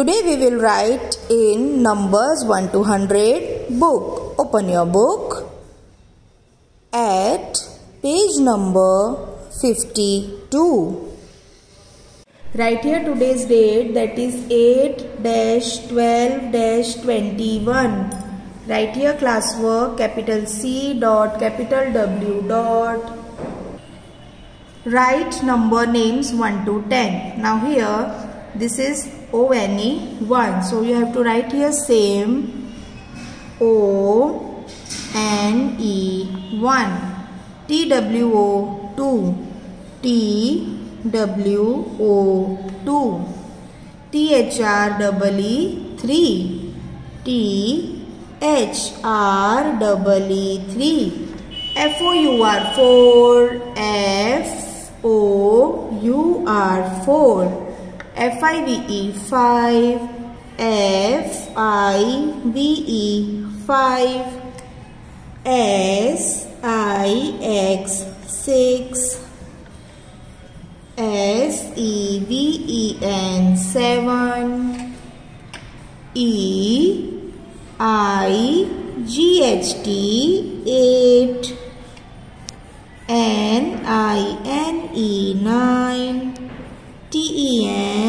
Today we will write in numbers 1 to 100 book. Open your book at page number 52. Write here today's date that is 8 12 21. Write here classwork capital C dot capital W dot. Write number names 1 to 10. Now here this is O-N-E 1. So you have to write here same O-N-E 1. T-W-O 2. T-W-O 2. T-H-R-E-E 3. T-H-R-E-E 3. F-O-U-R 4. F-O-U-R 4. F-I-V-E 5 F-I-V-E 5 S-I-X 6 S-E-V-E-N 7 E-I-G-H-T 8 N-I-N-E 9 T E N